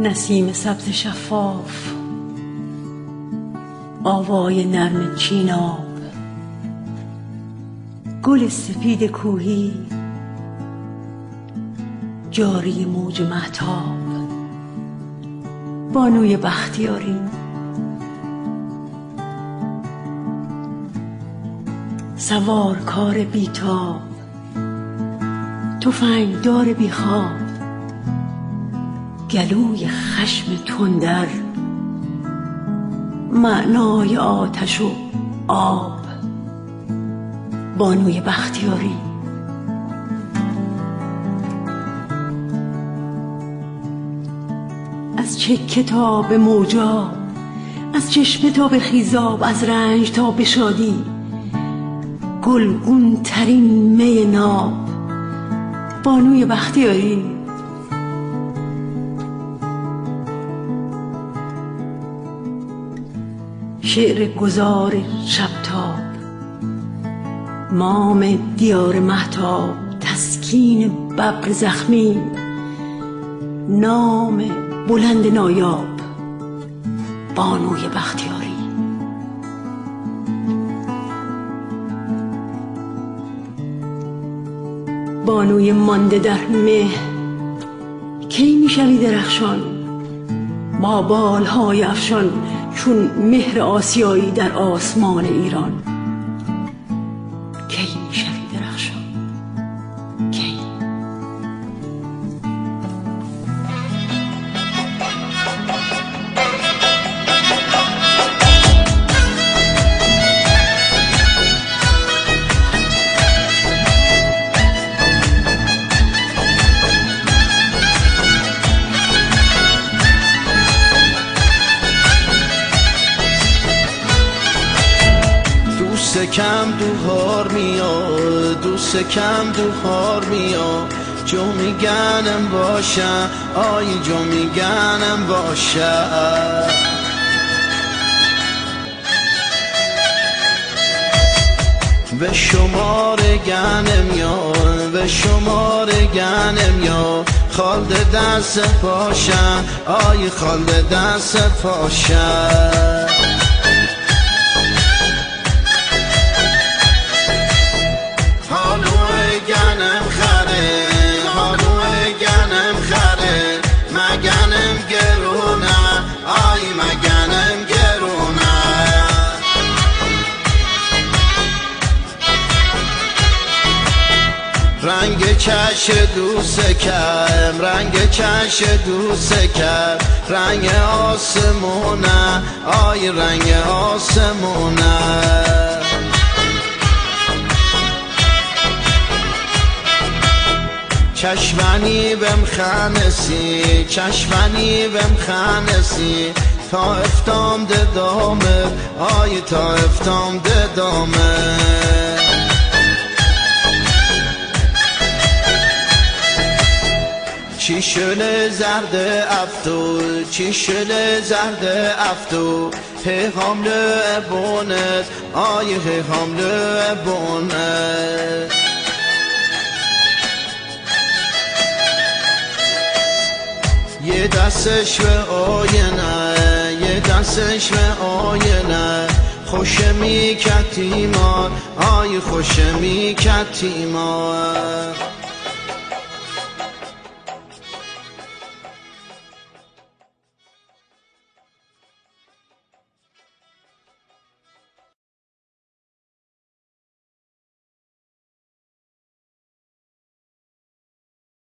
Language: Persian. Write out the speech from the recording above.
نسیم سبز شفاف. آوای نرم چیناب. گل سپید کوهی. جاری موج مهتاب. بانوی بختیاری. سوار کار بیتاب. تفنگ دار بیخواب. گلوی خشم تندر معنای آتش و آب بانوی بختیاری. از چکه تا به موجاب از چشمه تا به خیزاب از رنج تا به شادی گلگون ترین می ناب بانوی بختیاری. شعر گذار شبتاب مام دیار محتاب تسکین ببر زخمی نام بلند نایاب بانوی بختیاری. بانوی مانده در مه کی می‌شوی درخشان؟ با بالهای افشان چون مهر آسیایی در آسمان ایران. کی می‌شوی درخشان؟ دوست کم دوهار میاد دوست کم دوهار میاد جو میگنم باشم آی جو میگنم باشم به شمار گنم یا به شمار گنم یا خالد دست پاشم آی خالد دست پاشم رنگ چش دوست کم رنگ چش دوست کم رنگ آسمونه آی رنگ آسمونه چشمنی بم خانسی چشمنی بم خانسی. تا افتام ده دامه آی تا افتام ده دامه. چی شل زرد افتو چی شل زرد افتو هی حمله بونت آی هی حمله بونت. یه دستش به آینه یه دستش به آینه. خوش می کتیمان آی خوش می کتیمان